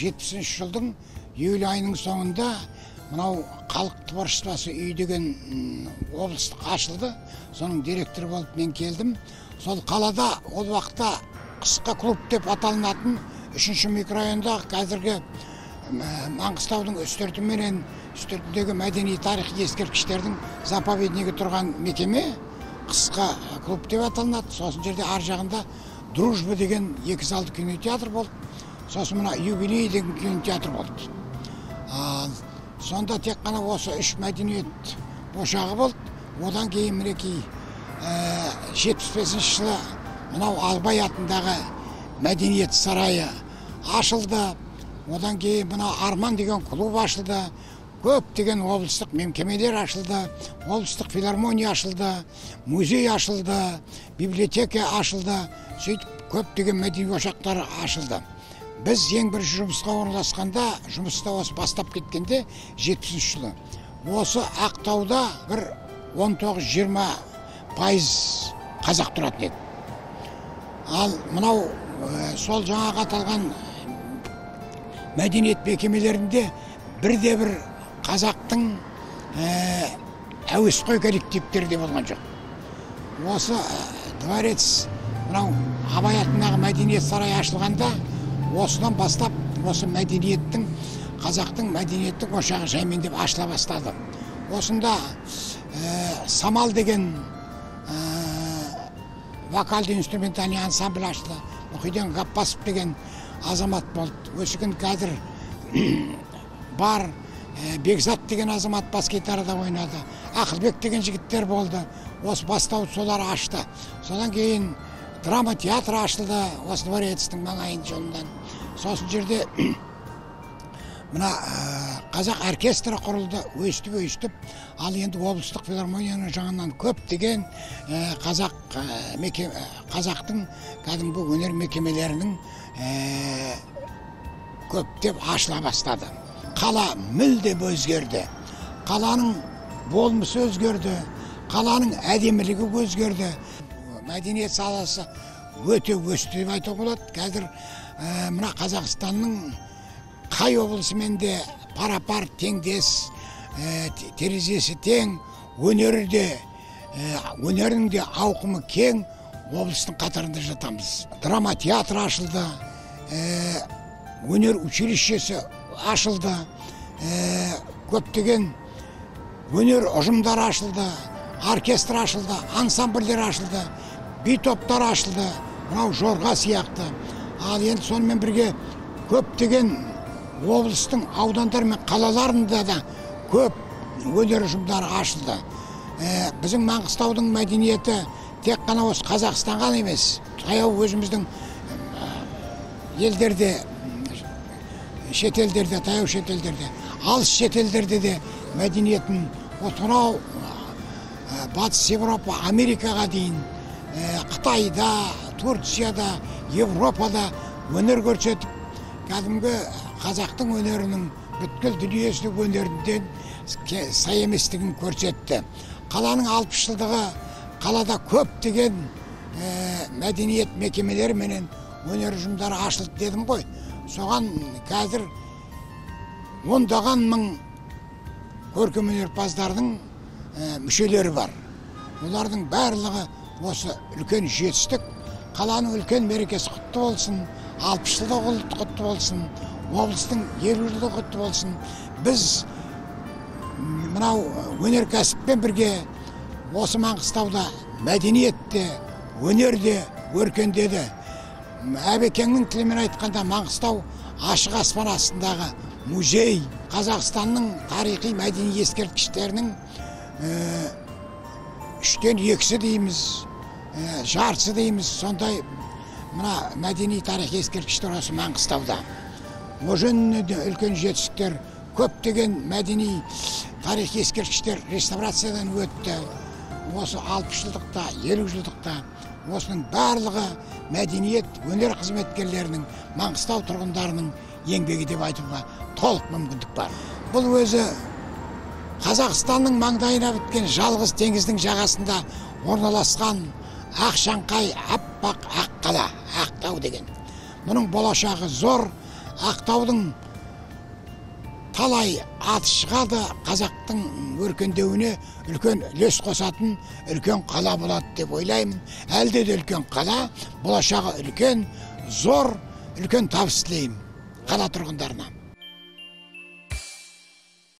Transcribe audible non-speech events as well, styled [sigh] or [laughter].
жетпісінші жылдың июль айының соңында мынау халық творчествосы үй деген облыстық ашылды. Соның директоры болып мен келдім. Сол қалада ол уақытта қысқы клуб деп аталынатын үшінші микрорайондағы қазіргі маңғыстаудың үстірті менен үстіртіндегі мәдени тарихи ескерткіштердің заповеднигі тұрған мекеме қысқа клуб деп аталынады. Сосын жерде ар жағында дружба деген екі залды кинотеатр болды. Сосын мына юбилей деген кинотеатр болды. Сонда тек қана осы үш мәдениет ошағы болды. Одан кейін мінекей жетпіс бесінші жылы мынау албай атындағы мәдениет сарайы ашылды. Одан кейін мына арман деген клуб ашылды. Көптеген облыстық мекемелер ашылды. Облыстық филармония ашылды. Музей ашылды. Библиотека ашылды. Сөйтіп көптеген мәдени ошақтар ашылды. Біз ең бірінші жұмысқа орналасқанда жұмысты осы бастап кеткенде жетпісінші жылы. Осы ақтауда бір он тоғыз жиырма пайыз қазақ тұратын еді. Ал мынау сол жаңағы аталған мәдениет мекемелерінде бірде бір қазақтың әуесқой коллективтері де болған жоқ. Осы дворец мынау абай атындағы мәдениет сарайы ашылғанда осыдан бастап осы мәдениеттің қазақтың мәдениеттің ошағы жаймен деп ашыла бастады. Осында самал деген вокальды инструментальный ансамбль ашты. Мұхиден ғаппасов деген азамат болды. Өсіген қазір [clears throat] бар бекзат деген азамат бас гитарада ойнады. Ақылбек деген жігіттер болды. Осы бастау солар ашты. Содан кейін драма театры ашылды осы дворецтің маңайын жолынан сосын жерде [clears throat] мына қазақ оркестрі құрылды өстіп өстіп. Ал енді облыстық филармонияның жағынан көптеген қазақ меке қазақтың кәдімгі өнер мекемелерінің көптеп ашыла бастады. Қала мүлдем өзгерді. Қаланың болмысы өзгерді. Қаланың әдемілігі өзгерді. Мәдениет саласы өте өсті деп айтуға болады. Қазір мына қазақстанның қай облысымен де пара пар теңдес терезесі тең өнері де өнерінің де ауқымы кең облыстың қатарында жатамыз. Драма театры ашылды өнер училищесі ашылды көптеген өнер ұжымдары ашылды оркестр ашылды ансамбльдер ашылды. Би топтар ашылды мынау жорға сияқты ал енді сонымен бірге көптеген облыстың аудандар мен қалаларында да көп өнер ұжымдары ашылды біздің маңғыстаудың мәдениеті тек қана осы қазақстан ғана емес таяу өзіміздің елдерде шетелдерде таяу шетелдерде алыс шетелдерде де мәдениетін осынау батыс еуропа америкаға дейін қытайда турцияда европада өнер көрсетіп кәдімгі қазақтың өнерінің бүткіл дүниежүзілік өнерден сай еместігін көрсетті. Қаланың алпыс жылдығы қалада көптеген мәдениет мекемелері менен өнер ұжымдары ашылды дедім ғой. Соған қазір ондаған мың көркемөнерпаздардың мүшелері бар. Олардың барлығы осы үлкен жетістік қаланың үлкен мерекесі құтты болсын алпыс жылдығы құтты болсын облыстың елу жылдығы құтты болсын. Біз мынау өнеркәсіппен бірге осы маңғыстауда мәдениет те өнер де өркендеді. Әбекеңнің тілімен айтқанда маңғыстау ашық аспан астындағы музей қазақстанның тарихи мәдени ескерткіштерінің үштен екісі дейміз. Жартысы дейміз сондай мына мәдени тарихи ескерткіштер осы маңғыстауда де үлкен жетістіктер көптеген мәдени тарихи ескерткіштер реставрациядан өтті осы алпыс жылдықта елу жылдықта осының барлығы мәдениет өнер қызметкерлерінің маңғыстау тұрғындарының еңбегі деп айтуға толық мүмкіндік бар бұл өзі қазақстанның маңдайына біткен жалғыз теңіздің жағасында орналасқан ақшаңқай аппақ ақ қала ақтау деген мұның болашағы зор ақтаудың талай аты шығады қазақтың өркендеуіне үлкен үлес қосатын үлкен қала болады деп ойлаймын әлде де үлкен қала болашағы үлкен зор үлкен табыс тілеймін қала тұрғындарына